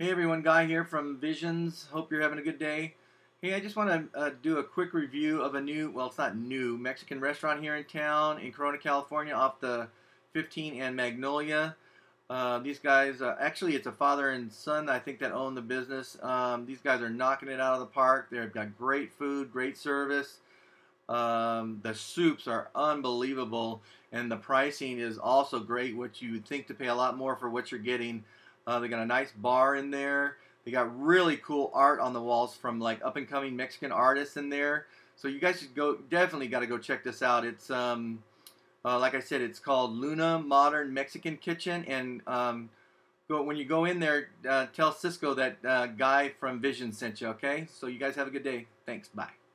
Hey everyone, Guy here from Visions. Hope you're having a good day. Hey, I just want to uh, do a quick review of a new, well, it's not new, Mexican restaurant here in town in Corona, California, off the 15 and Magnolia. Uh, these guys, uh, actually, it's a father and son, I think, that own the business. Um, these guys are knocking it out of the park. They've got great food, great service. Um, the soups are unbelievable, and the pricing is also great, which you would think to pay a lot more for what you're getting. Uh, they got a nice bar in there. They got really cool art on the walls from like up and coming Mexican artists in there. So you guys should go definitely got to go check this out. It's um, uh, like I said, it's called Luna Modern Mexican Kitchen, and um, go when you go in there, uh, tell Cisco that uh, guy from Vision sent you. Okay, so you guys have a good day. Thanks. Bye.